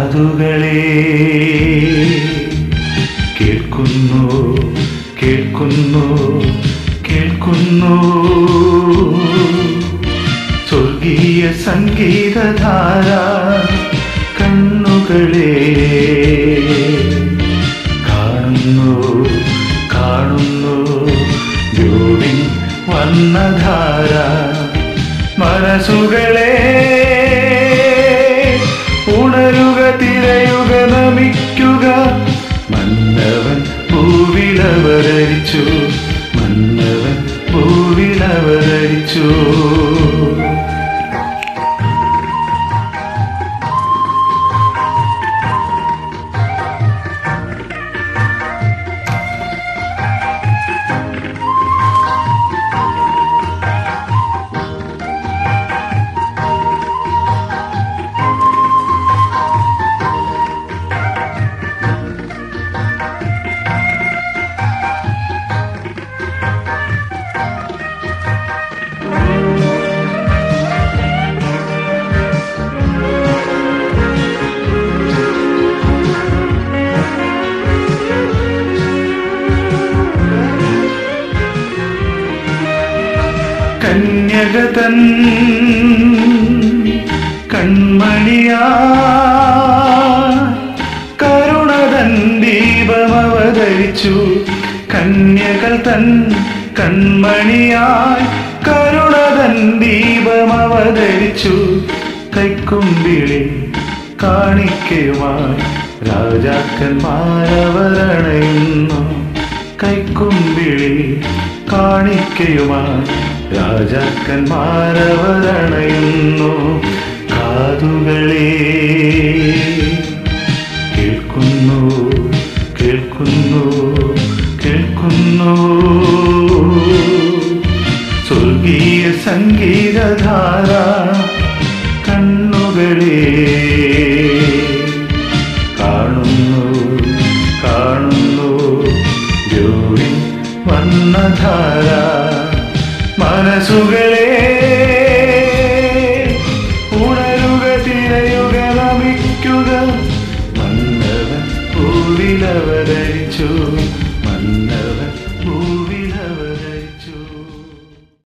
കാതുകളെ കേൾക്കുന്നു കേൾക്കുന്നു കേൾക്കുന്നു. സ്വർഗീയ സംഗീതധാര കണ്ണുകളെ കാണുന്നു കാണുന്നു. ജോഡി വന്നധാര മനസ്സുകളെ to കന്യകതൻ കൺമണിയാ കരുണതൻ ദീപമവതരിച്ചു കന്യകൾ തൻ കൺമണിയായി കരുണതൻ ദീപമവതരിച്ചു കൈക്കുമ്പിളി കാണിക്കയുമായി രാജാക്കന്മാരവരണയുന്നു. കൈക്കുമ്പിളി കാണിക്കയുമായി രാജാക്കന്മാരവരണയുന്നു കാതുകളെ. കേൾക്കുന്നു കേൾക്കുന്നു കേൾക്കുന്നു. സ്വർഗീയ സംഗീതധാര കണ്ണുകളെ. കാണുന്നു കാണുന്നു ജോലി വർണധാര. മനസ്സുകളെ ഉണരുക തിരയുക നമിക്കുക മന്നവൻ പൂവിലവതരിച്ചു. മന്നവൻ പൂ